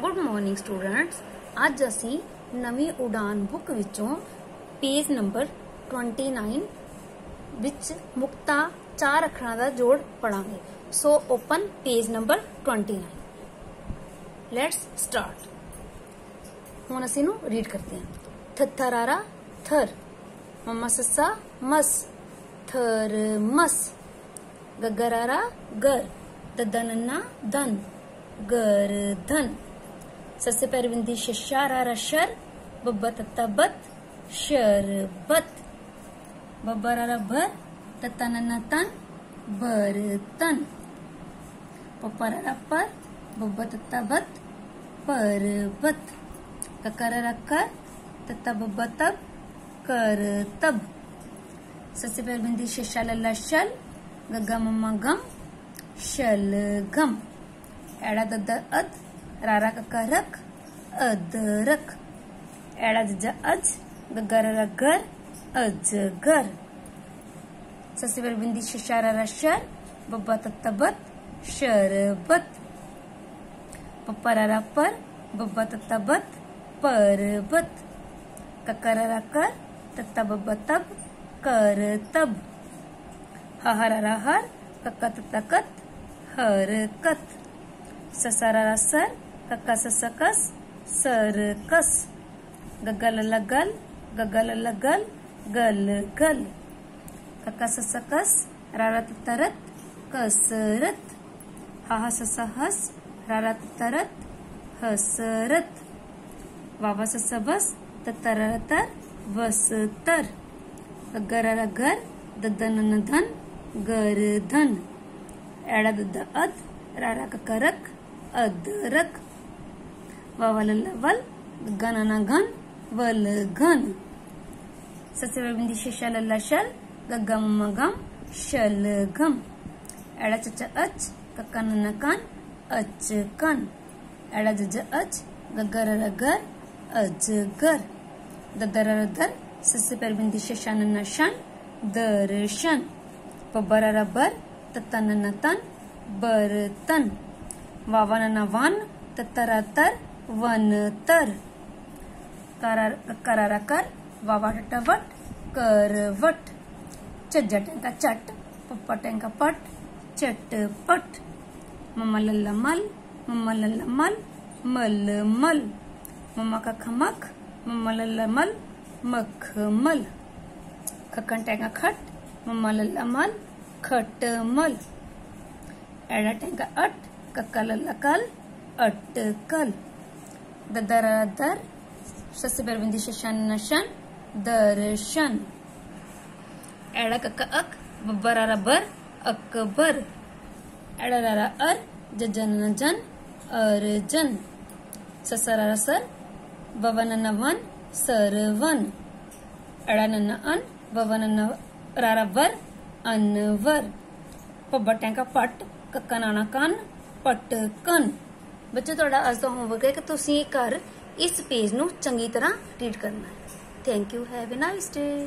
Good morning students ਅੱਜ ਅਸੀਂ Navi Udaan book ਵਿੱਚੋਂ ਪੇਜ ਨੰਬਰ 29 ਵਿੱਚ ਮੁਕਤਾ ਚਾਰ ਅੱਖਰਾਂ ਦਾ ਜੋੜ ਪੜਾਂਗੇ so open page number 29 let's start ਹੁਣ ਅਸੀਂ ਨੂੰ ਰੀਡ ਕਰਦੇ ਹਾਂ। ਥਥਰਾਰਾ ਥਰ ਮਮਾ ਸੱਸਾ ਮਸ ਥਰ ਮਸ ਗਗਰਾਰਾ ਗਰ ਦਦਨਨਾ ਦਨ ਗਰ ਧਨ सस्य पैरविंदी शशारा शर बब्बा तत्ता बत। शरबत बब्बरा भर तत्ता नन्ना तन बर तन। पप्परा पर बब्बा तत्ता बत पर बत। ककरा कर तत्ता बब्बा तब कर तब। सस्य पैरविंदी शशा लल्ला शल मम्मा गम शल गम। एड़ा दद्दा अद रारा का रक अदरक. एड़ा जजा अज गगर गर अजगर ससी पर बिंदी शशारा शर बब्बा तत्तबत शरबत. पप्परा पर बब्बा तत्तबत परबत. ककरा कर तत्ता बब्बा तब कर तब. हहरारा हर कक्का तत्ता कत हर कत ससारा सर कक्का ससकस सरकस गगल लगल गगल लगल, गल गल। कक्का ससकस रारत तरत, कसरत। हाहा ससहस रारत तरत, हसरत। वावा ससबस ततरतर वसतर गगर घर ददन धन, गर धन। एड़ा दद अद रारा करक अदरक ववल वल गणन घन वल घन सस्यबिंदी शल शल गगम गम शल गम एड़ा चच अच ककन कन अच कन एड़ा जज अच गगर रगर अजगर ददर दर सस्य परबिंदी शशान शन दर्शन पबर रबर ततन तन बर्तन वावन वन ततर वन तर करारा कर वावा टवट करवट। टेंका चट पप्पा टेंका पट, चटपट। मम्मा मल मम्मा मल मल मल मम्मा का खमक मम्मा मल मखमल खकन टेंका खट मम्मा मल खटमल। एड़ा टेंका अट कक्का लल्ला कल अटकल द दर दर शस्य परबिंदी शन नशन दर्शन। एड़क अक अक बब्बर रबर अकबर। एड़रा अर जजन जन अर्जन। ससरा सर ववन नवन सरवन। अड़न अन ववन रबर अनवर। पब्बटें का पट कक्का नाना कान पटकन। ਬੱਚੇ ਤੁਹਾਡਾ ਅੱਜ ਦਾ ਹੋਮਵਰਕ ਹੈ ਕਿ ਤੁਸੀਂ ਘਰ ਇਸ ਪੇਜ ਨੂੰ ਚੰਗੀ ਤਰ੍ਹਾਂ ਰੀਡ ਕਰਨਾ ਹੈ। Thank you have a nice day